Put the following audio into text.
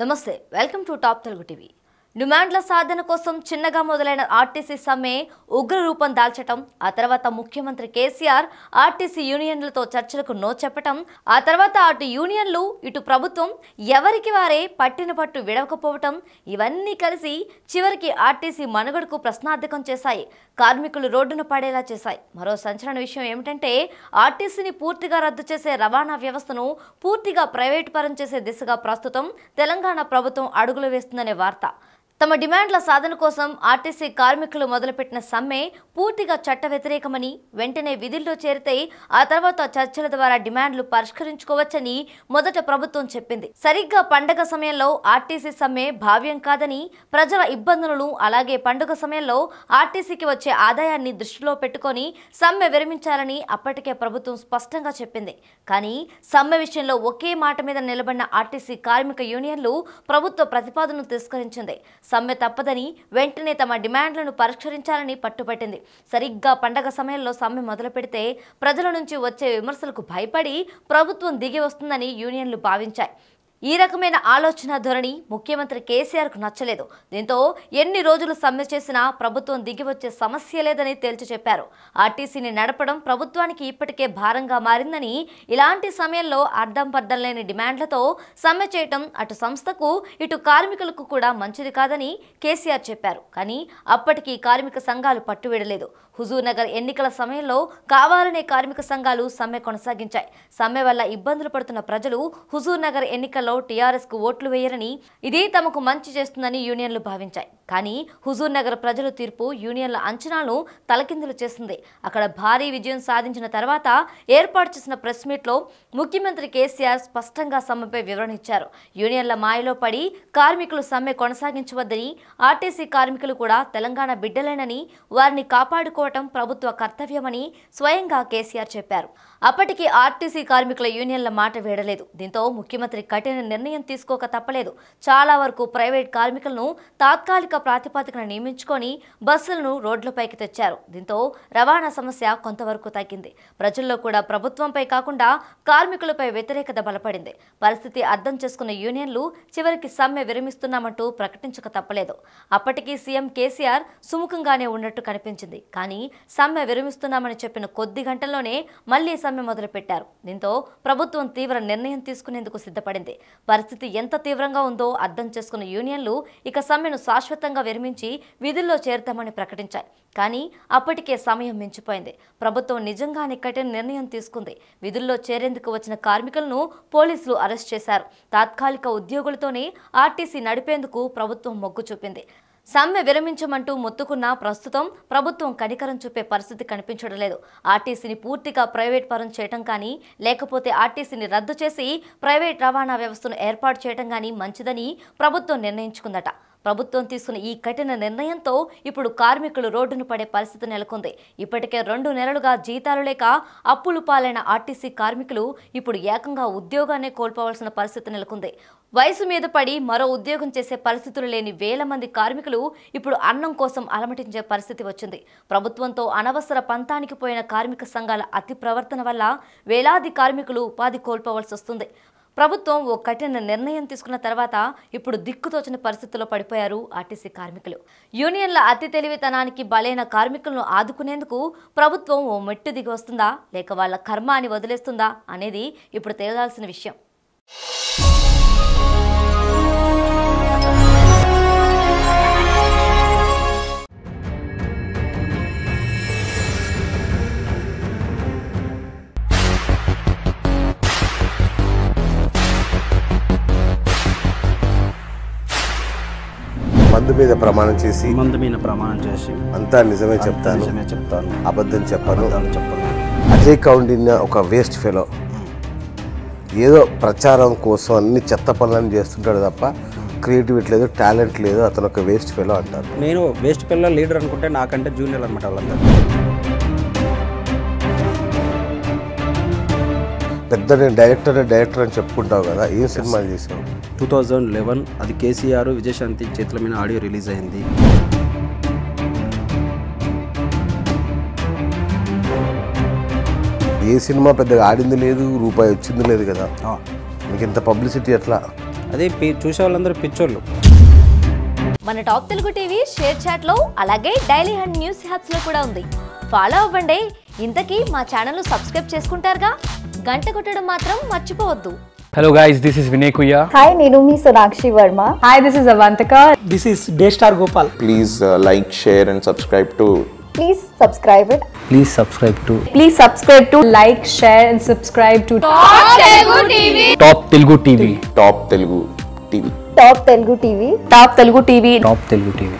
నమస్తే welcome to top Telugu TV. డిమాండ్ల సాధన కోసం చిన్నగా మొదలైన ఆర్టీసీ సమ్మె ఉగ్ర రూపం దాల్చటం ఆ తర్వాత ముఖ్యమంత్రి కేసీఆర్ ఆర్టీసీ యూనియన్లతో చర్చలకు నో చెప్పటం ఆ తర్వాత అటు యూనియన్లు ఇటు ప్రభుత్వం ఎవరికి వారే పట్టిన పట్టు విడవకపోవటం ఇవన్నీ కలిసి చివరికి ఆర్టీసీ మనుగడకు ప్రశ్నార్థకం చేశాయి. కార్మికులు రోడ్డున పడేలా చేశాయి. మరో సంచలన విషయం ఏమిటంటే ఆర్టీసీని పూర్తిగా రద్దు చేసే రవాణా వ్యవస్థను పూర్తిగా ప్రైవేటు పరం చేసే దిశగా ప్రస్తుతం తెలంగాణ ప్రభుత్వం అడుగులు వేస్తుందనే వార్త. తమ డిమాండ్ల సాధన కోసం ఆర్టీసీ కార్మికులు మొదలుపెట్టిన సమ్మె పూర్తిగా చట్ట వ్యతిరేకమని వెంటనే విధుల్లో చేరితే ఆ తర్వాత చర్చల ద్వారా డిమాండ్లు పరిష్కరించుకోవచ్చని మొదట ప్రభుత్వం చెప్పింది. సరిగ్గా పండగ సమయంలో ఆర్టీసీ సమ్మె భావ్యం కాదని ప్రజల ఇబ్బందులను అలాగే పండుగ సమయంలో ఆర్టీసీకి వచ్చే ఆదాయాన్ని దృష్టిలో పెట్టుకొని సమ్మె విరమించాలని అప్పటికే ప్రభుత్వం స్పష్టంగా చెప్పింది. కానీ సమ్మె విషయంలో ఒకే మాట మీద నిలబడిన ఆర్టీసీ కార్మిక యూనియన్లు ప్రభుత్వ ప్రతిపాదనను తిరస్కరించింది. సమ్మె తప్పదని వెంటనే తమ డిమాండ్లను పరిష్కరించాలని పట్టుపట్టింది సరిగ్గా పండగ సమయంలో సమ్మె మొదలు పెడితే ప్రజల నుంచి వచ్చే విమర్శలకు భయపడి ప్రభుత్వం దిగి వస్తుందని యూనియన్లు భావించాయి. ఈ రకమైన ఆలోచన ధోరణి ముఖ్యమంత్రి కేసీఆర్కు నచ్చలేదు. దీంతో ఎన్ని రోజులు సమ్మె చేసినా ప్రభుత్వం దిగి వచ్చే సమస్య లేదని తేల్చి చెప్పారు. ఆర్టీసీని నడపడం ప్రభుత్వానికి ఇప్పటికే భారంగా మారిందని ఇలాంటి సమయంలో అర్థం పర్థం లేని డిమాండ్లతో సమ్మె చేయటం అటు సంస్థకు ఇటు కార్మికులకు కూడా మంచిది కాదని కేసీఆర్ చెప్పారు. కానీ అప్పటికి కార్మిక సంఘాలు పట్టువిడలేదు. హుజూర్ నగర్ ఎన్నికల సమయంలో కావాలనే కార్మిక సంఘాలు సమ్మె కొనసాగించాయి. సమ్మె వల్ల ఇబ్బందులు పడుతున్న ప్రజలు హుజూర్ నగర్ ఎన్నికల్లో టీఆర్ఎస్కు ఓట్లు వేయరని ఇది తమకు మంచి చేస్తుందని యూనియన్లు భావించాయి. కానీ హుజూర్ నగర్ ప్రజల తీర్పు యూనియన్ల అంచనాలను తలకిందులు చేసింది. అక్కడ భారీ విజయం సాధించిన తర్వాత ఏర్పాటు చేసిన ప్రెస్ మీట్లో ముఖ్యమంత్రి కేసీఆర్ స్పష్టంగా సమ్మెపై వివరణ ఇచ్చారు. యూనియన్ల మాయలో పడి కార్మికులు సమ్మె కొనసాగించవద్దని ఆర్టీసీ కార్మికులు కూడా తెలంగాణ బిడ్డలేనని వారిని కాపాడుకోవటం ప్రభుత్వ కర్తవ్యమని స్వయంగా కేసీఆర్ చెప్పారు. అప్పటికి ఆర్టీసీ కార్మికుల యూనియన్ల మాట వేడలేదు. దీంతో ముఖ్యమంత్రి కఠిన నిర్ణయం తీసుకోక తప్పలేదు. చాలా వరకు ప్రైవేట్ కార్మికులను తాత్కాలిక ప్రాతిపదికన నియమించుకొని బస్సులను రోడ్లపైకి తెచ్చారు. దీంతో రవాణా సమస్య కొంతవరకు తగ్గింది. ప్రజల్లో కూడా ప్రభుత్వంపై కాకుండా కార్మికులపై వ్యతిరేకత బలపడింది. పరిస్థితి అర్థం చేసుకున్న యూనియన్లు చివరికి సమ్మె విరమిస్తున్నామంటూ ప్రకటించక తప్పలేదు. అప్పటికి సీఎం కేసీఆర్ సుముఖంగానే ఉన్నట్టు కనిపించింది. కానీ సమ్మె విరమిస్తున్నామని చెప్పిన కొద్ది గంటల్లోనే మళ్ళీ సమ్మె మొదలుపెట్టారు. దీంతో ప్రభుత్వం తీవ్ర నిర్ణయం తీసుకునేందుకు సిద్ధపడింది. పరిస్థితి ఎంత తీవ్రంగా ఉందో అర్థం చేసుకున్న యూనియన్లు ఇక సమ్మెను శాశ్వతంగా విరమించి విధుల్లో చేరుతామని ప్రకటించాయి. కానీ అప్పటికే సమయం మించిపోయింది. ప్రభుత్వం నిజంగానే కఠిన నిర్ణయం తీసుకుంది. విధుల్లో చేరేందుకు వచ్చిన కార్మికులను పోలీసులు అరెస్ట్ చేశారు. తాత్కాలిక ఉద్యోగులతోనే ఆర్టీసీ నడిపేందుకు ప్రభుత్వం మొగ్గు చూపింది. సమ్మె విరమించమంటూ మొత్తుకున్న ప్రస్తుతం ప్రభుత్వం కనికరం చూపే పరిస్థితి కనిపించడం లేదు. ఆర్టీసీని పూర్తిగా ప్రైవేట్ పరం చేయటం కానీ లేకపోతే ఆర్టీసీని రద్దు చేసి ప్రైవేట్ రవాణా వ్యవస్థను ఏర్పాటు చేయటం కానీ మంచిదని ప్రభుత్వం నిర్ణయించుకుందట. ప్రభుత్వం తీసుకున్న ఈ కఠిన నిర్ణయంతో ఇప్పుడు కార్మికులు రోడ్డును పడే పరిస్థితి నెలకొంది. ఇప్పటికే రెండు నెలలుగా జీతాలు లేక అప్పులు పాలైన ఆర్టీసీ కార్మికులు ఇప్పుడు ఏకంగా ఉద్యోగాన్ని కోల్పోవాల్సిన పరిస్థితి నెలకొంది. వయసు మీద పడి మరో ఉద్యోగం చేసే పరిస్థితులు లేని వేల మంది కార్మికులు ఇప్పుడు అన్నం కోసం అలమటించే పరిస్థితి వచ్చింది. ప్రభుత్వంతో అనవసర పంతానికి పోయిన కార్మిక సంఘాల అతి ప్రవర్తన వల్ల వేలాది కార్మికులు ఉపాధి కోల్పోవాల్సి వస్తుంది. ప్రభుత్వం ఓ కఠిన నిర్ణయం తీసుకున్న తర్వాత ఇప్పుడు దిక్కుతోచని పరిస్థితుల్లో పడిపోయారు ఆర్టీసీ కార్మికులు. యూనియన్ల అతి తెలివితనానికి బలైన కార్మికులను ఆదుకునేందుకు ప్రభుత్వం ఓ మెట్టు దిగి వస్తుందా? లేక వాళ్ళ కర్మ అని వదిలేస్తుందా? అనేది ఇప్పుడు తేలాల్సిన విషయం. మందు ప్రమాణం చేసి మందు మీద ప్రమాణం చేసి అంతా నిజమే చెప్తాను. నిజమే చెప్తాను. అబద్ధం చెప్పను. చెప్పను. అజయ్ కౌండిన్య ఒక వేస్ట్ ఫెలో. ఏదో ప్రచారం కోసం అన్ని చెత్త పనులను చేస్తుంటాడు తప్ప క్రియేటివిటీ లేదు టాలెంట్ లేదు. అతను ఒక వేస్ట్ ఫెలో అంటారు. నేను వేస్ట్ పిల్లల లీడర్ అనుకుంటే నాకంటే జూనియర్ అనమాట వాళ్ళందరూ. పెద్ద నేను డైరెక్టర్ డైరెక్టర్ అని చెప్పుకుంటావు కదా ఏం సినిమాలు చేసావు? టూ థౌజండ్ లెవెన్ అది కేసీఆర్ విజయశాంతి చేతుల మీద ఆడియో రిలీజ్ అయింది. ఏ సినిమా పెద్దగా ఆడింది లేదు రూపాయి వచ్చింది లేదు కదా. ఆ, మీకు ఇంత పబ్లిసిటీ ఎట్లా? అదే పి- చూసే వాళ్ళందరూ పిచ్చోళ్ళు. మన టాప్ తెలుగు టీవీ షేర్ చాట్లో అలాగే డైలీ హండ్ న్యూస్ హ్యాప్స్లో కూడా ఉంది. ఫాలో అవ్వండి. ఇంతకీ మా ఛానల్ సబ్స్క్రైబ్ చేసుకుంటారుగా? గంట కొట్టడం మాత్రం మర్చిపోవద్దు Hello guys, this is Vinay Kuya. Hi నేను మీ Sonakshi Varma Hi, this is Avantika. This is Daystar Gopal. please uh, like, share, and subscribe to please subscribe it Please subscribe to Please subscribe to like, share, and subscribe to Top Telugu TV. Top Telugu TV. Top Telugu TV Top Telugu TV. Top Telugu TV.